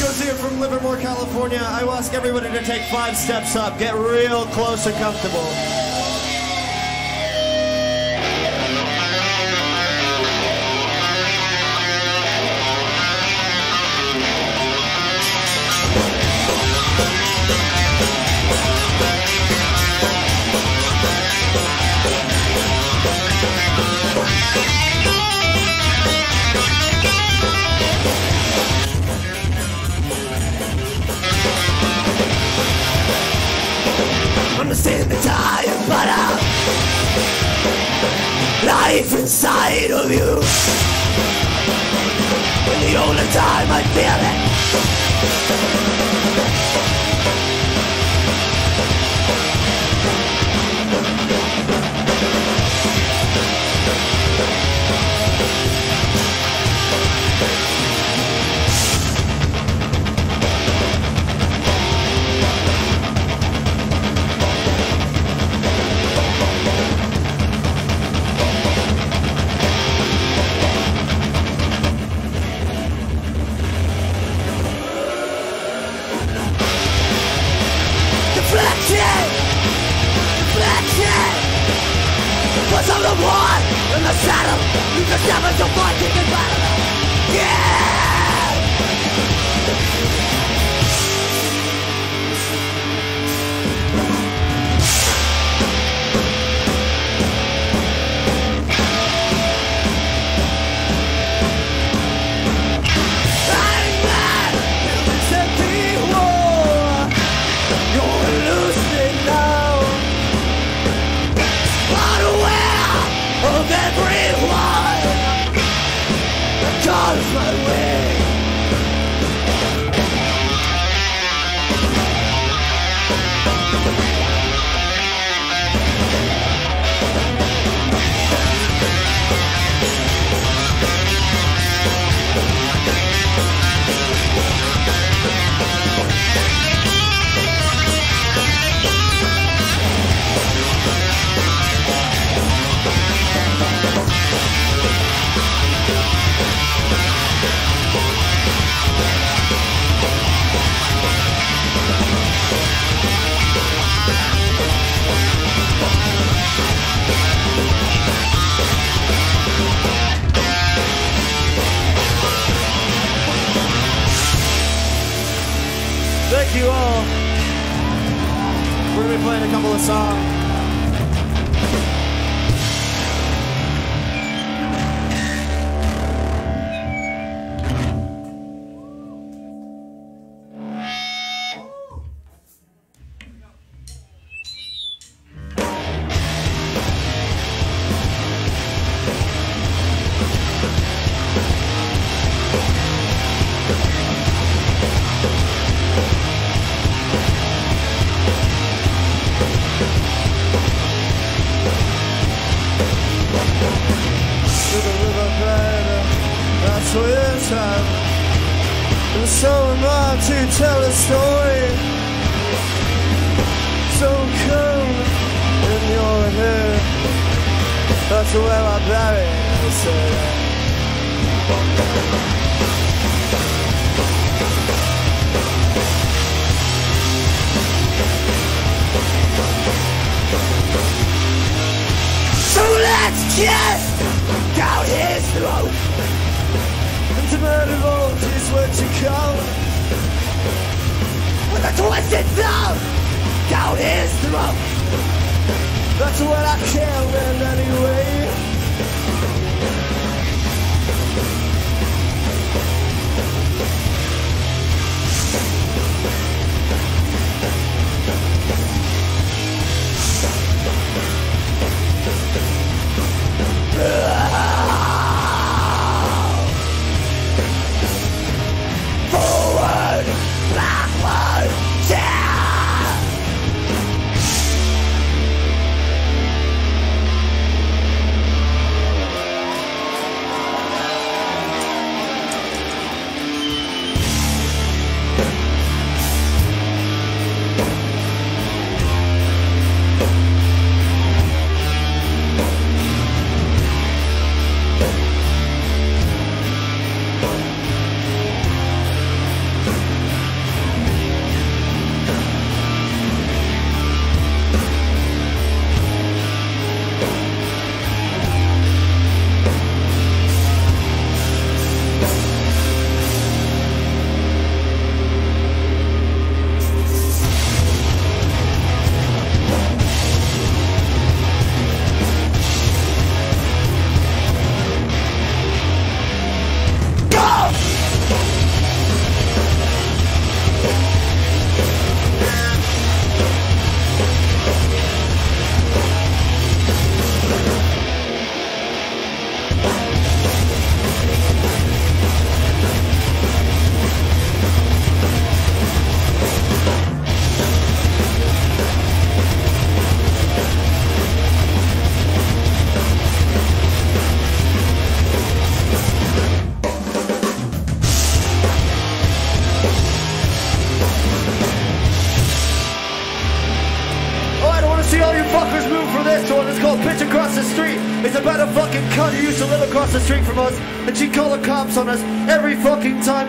Marcos here from Livermore, California. I ask everybody to take five steps up, get real close and comfortable. Understand the time, but uh, life inside of you. And the only time I feel it. To tell a story. So come in your hair. That's where I bury myself. So let's just down his throat. And to murder volts is what you call. A twisted thumb down his throat. That's what I can in anyway.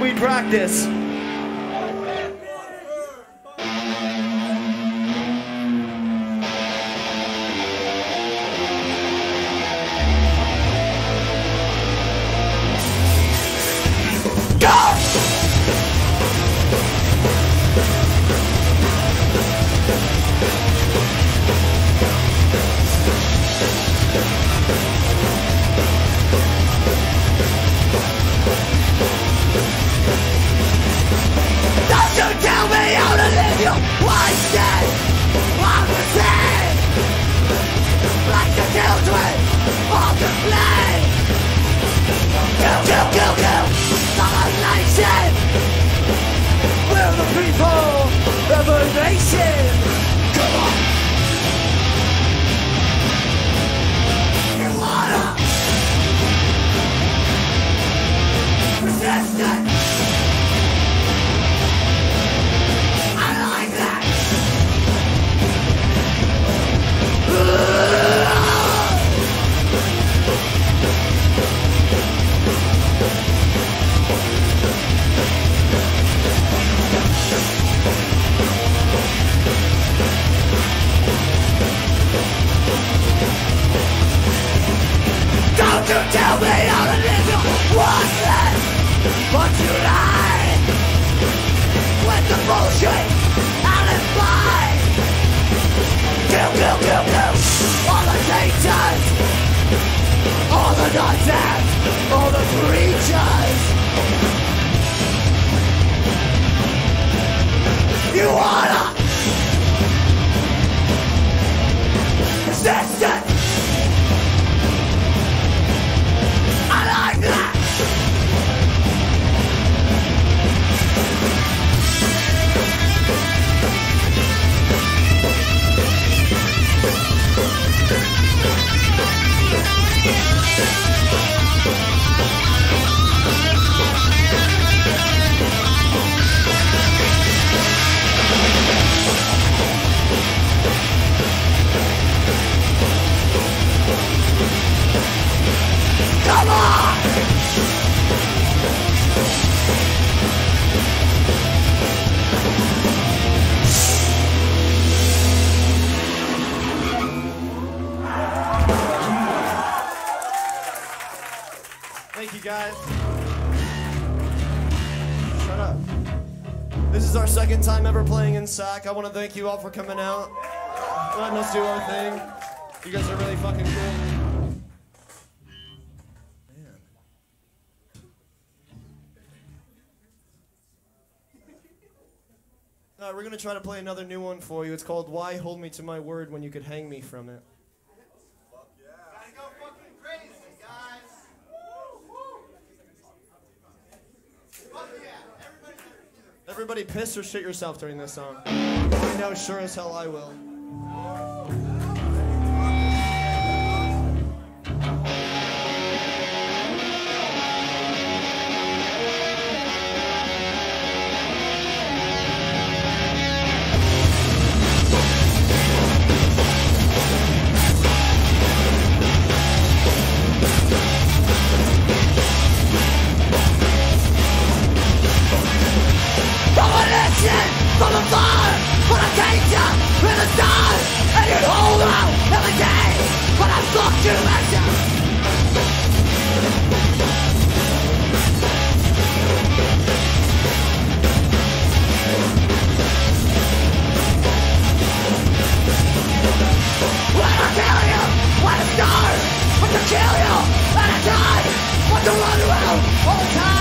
We practice. Ever playing in SAC. I want to thank you all for coming out, letting us do our thing. You guys are really fucking cool. Right, we're gonna try to play another new one for you. It's called "Why Hold Me to My Word When You Could Hang Me from It." Everybody piss or shit yourself during this song. I know, sure as hell I will. Nation, from a fire, from a danger, in the stars, and you hold out every day, but I thought you meant When I kill you, when I start, when to kill you, and I die, when to run around all the time,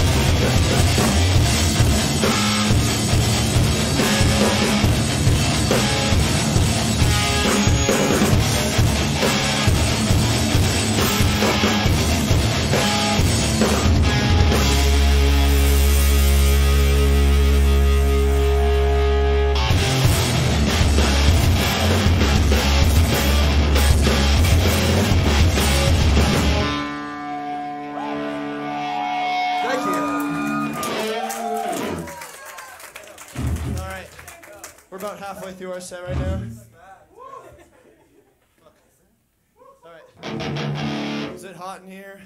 halfway through our set right now. Is it hot in here?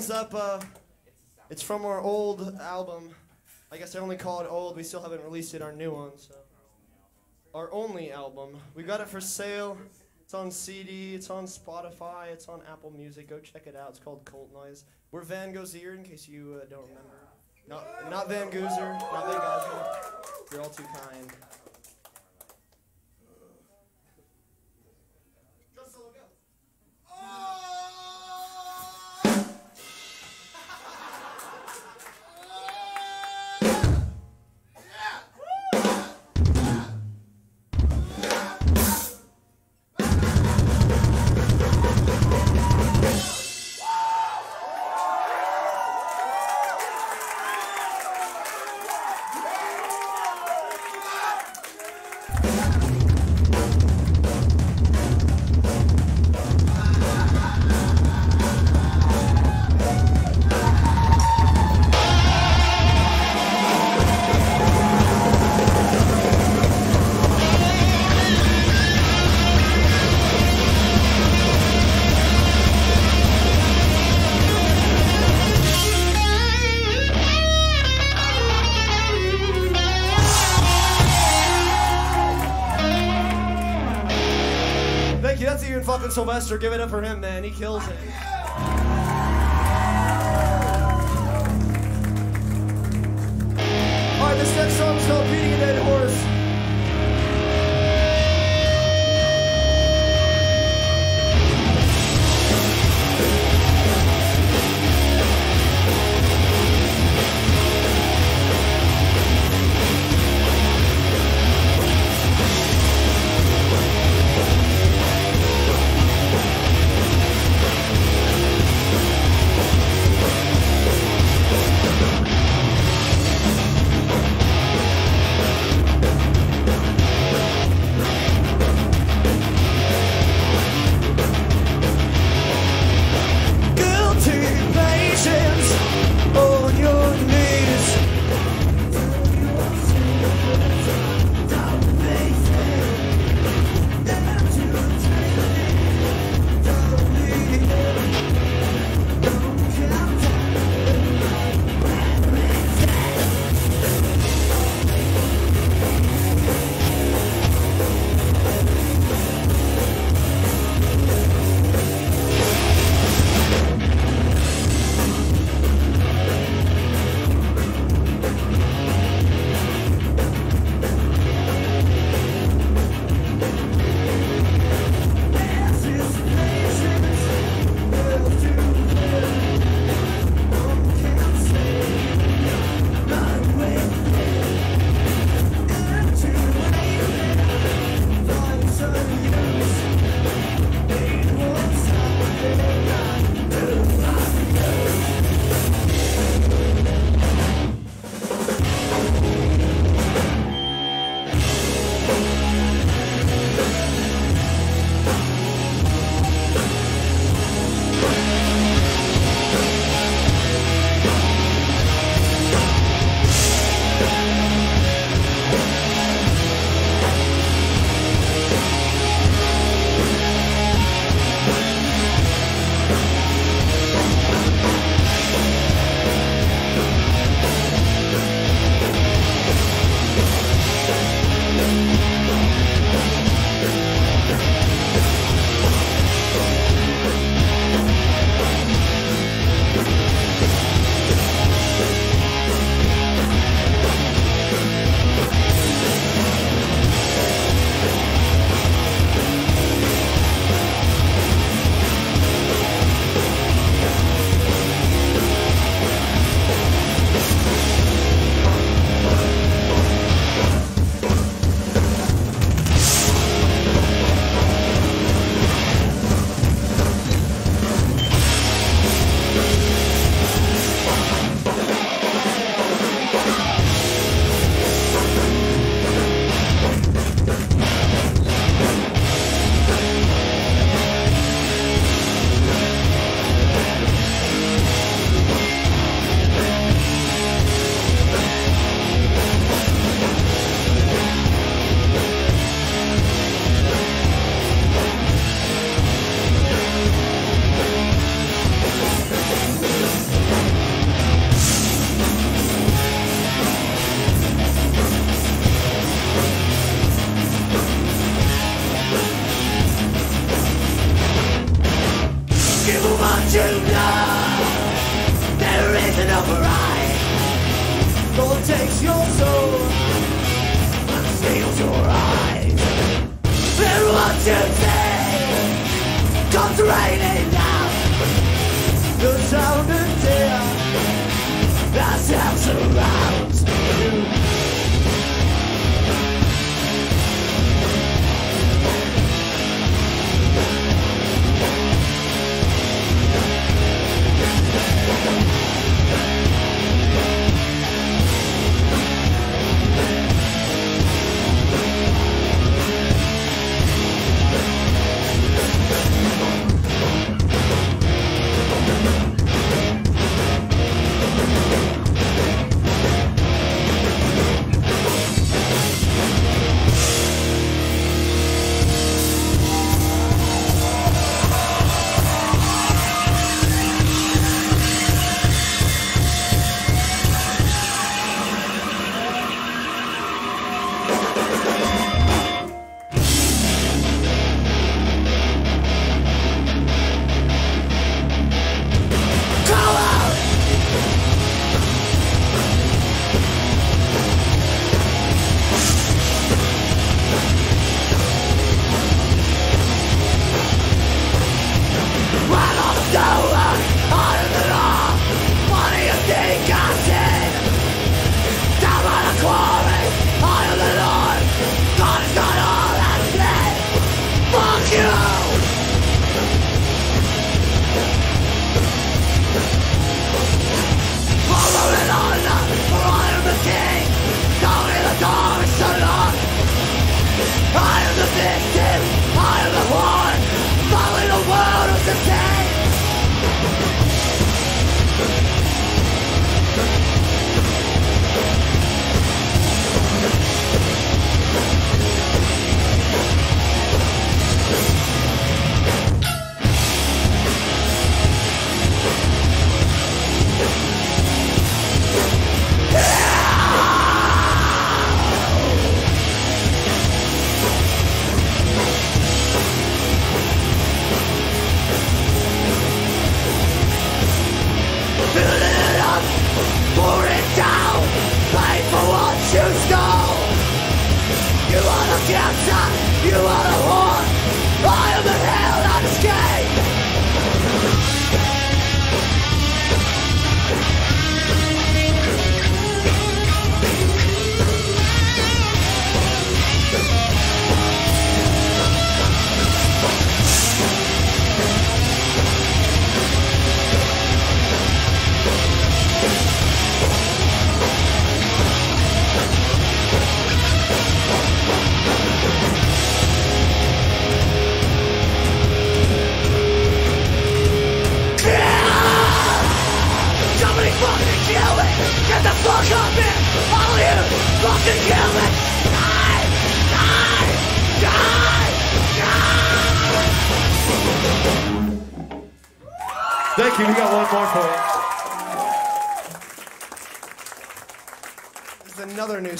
Song's up, uh, it's from our old album. I guess I only call it old. We still haven't released it, our new one, so. Our only album. We got it for sale. It's on CD, it's on Spotify, it's on Apple Music. Go check it out. It's called Cult Noise. We're Van Gozer, in case you uh, don't remember. Not, not Van Goozer, not Van Gosler. You're all too kind. Fucking Give it up for him, man. He kills it.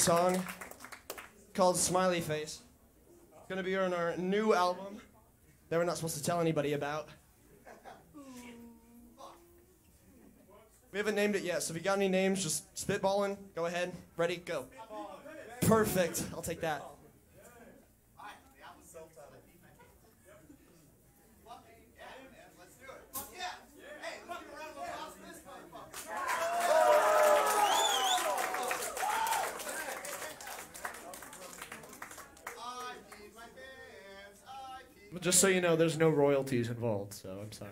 Song called Smiley Face. It's gonna be on our new album that we're not supposed to tell anybody about. We haven't named it yet, so if you got any names, just spitballing. Go ahead. Ready? Go. Perfect. I'll take that. Just so you know, there's no royalties involved, so I'm sorry.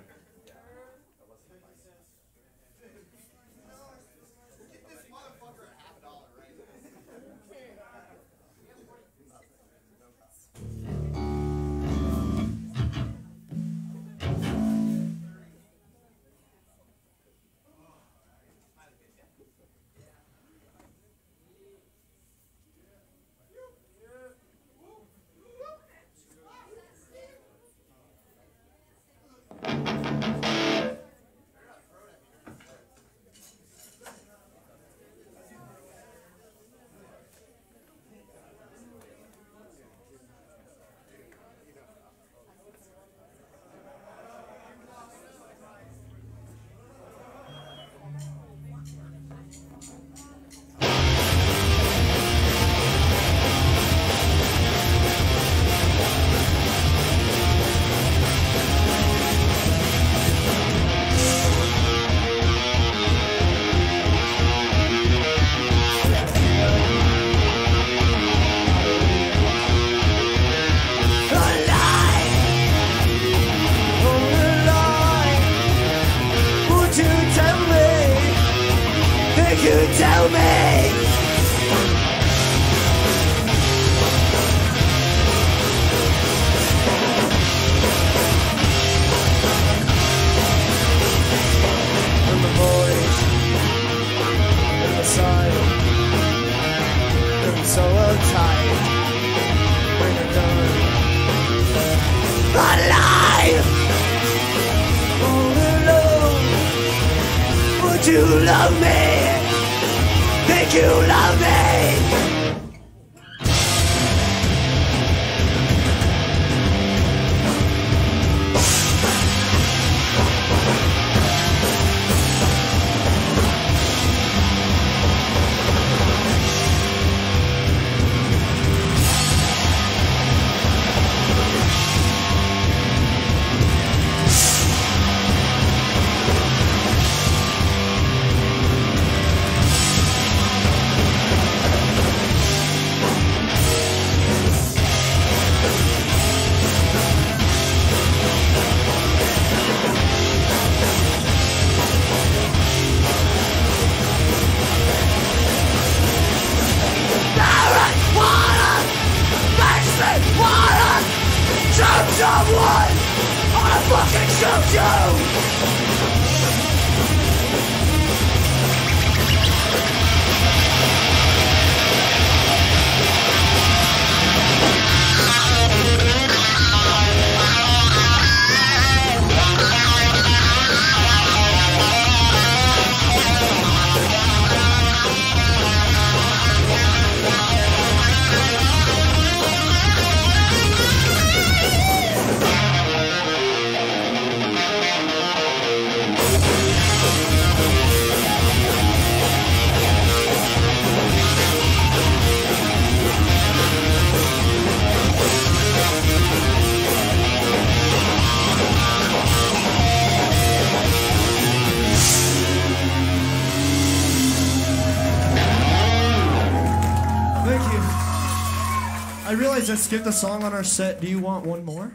Skipped a song on our set. Do you want one more?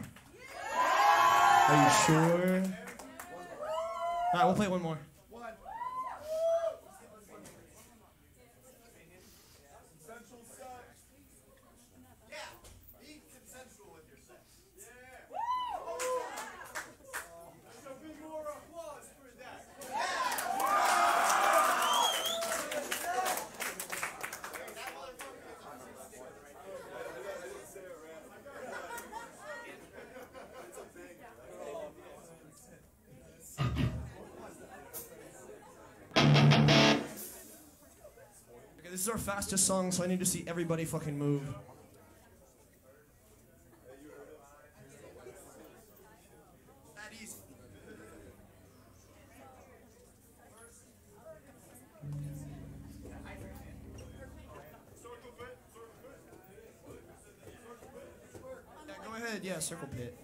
Are you sure? Alright, we'll play one more. This is our fastest song, so I need to see everybody fucking move. Yeah, go ahead. Yeah, circle pit.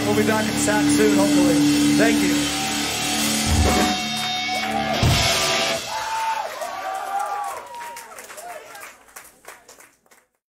We'll be back in chat soon, hopefully. Thank you.